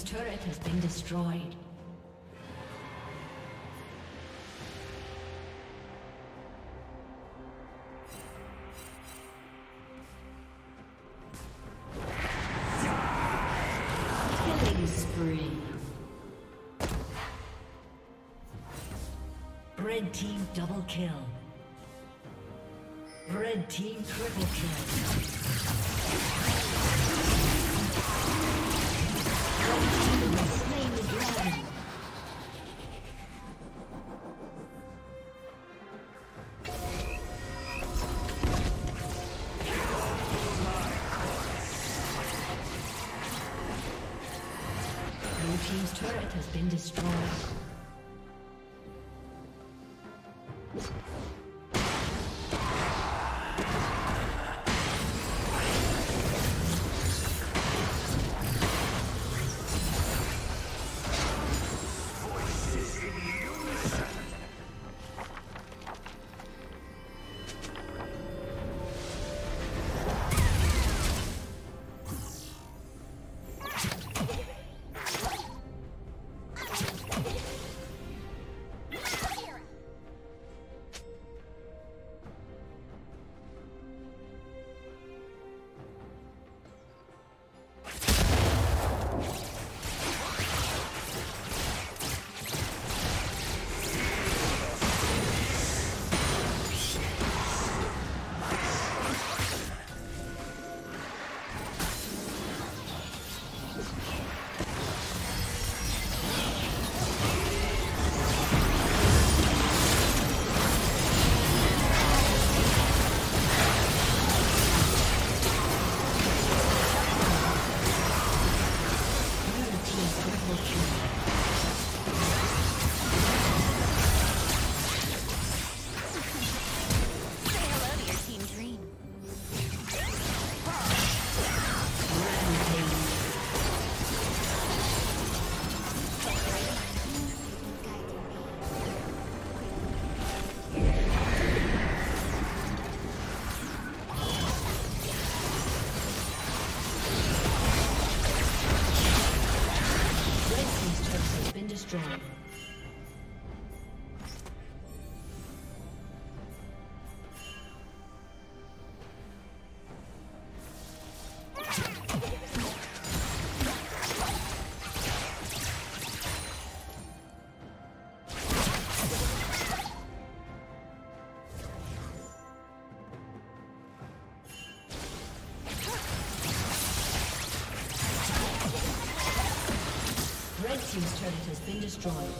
team's turret has been destroyed. Killing spree. Red team double kill. Red team triple kill. Destroyed.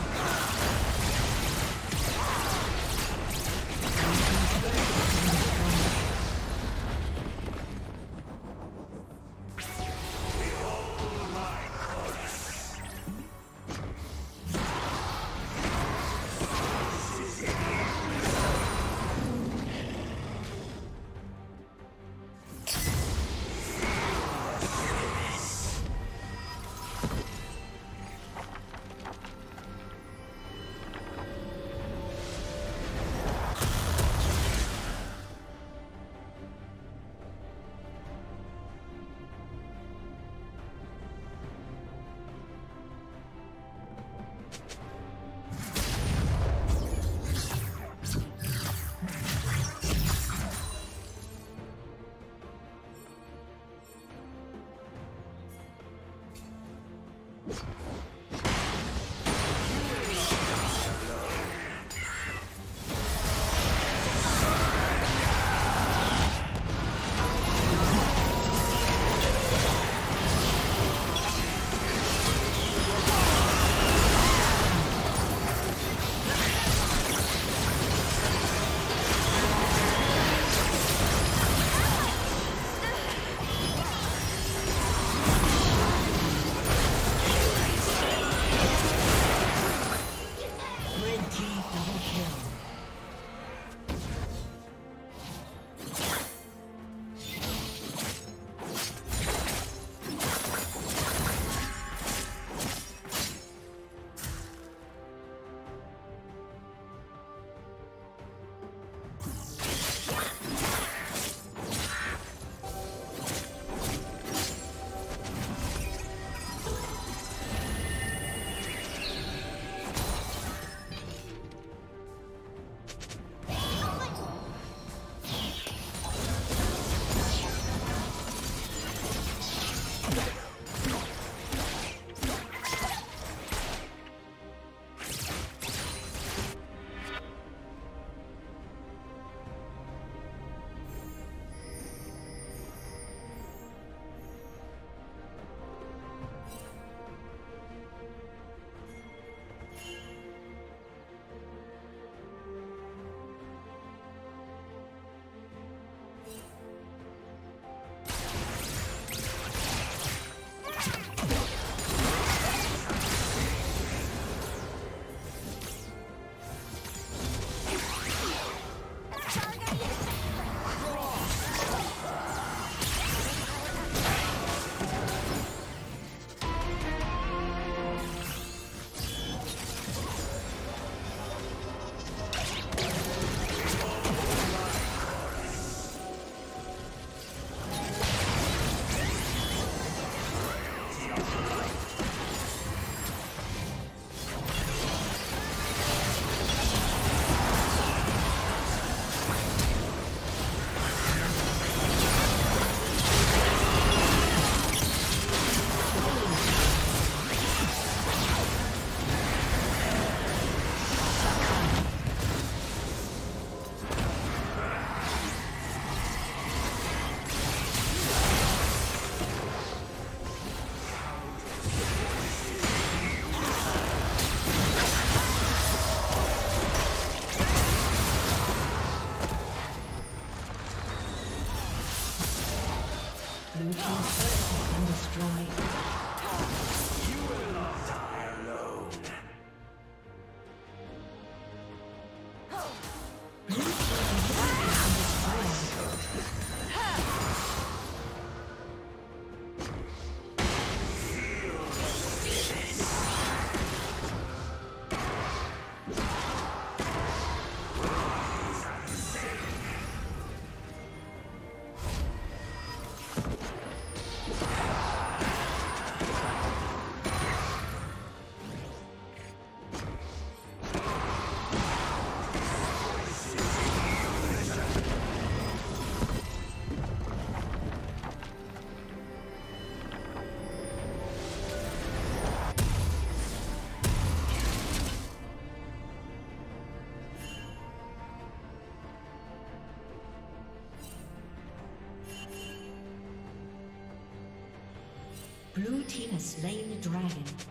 Slain the dragon.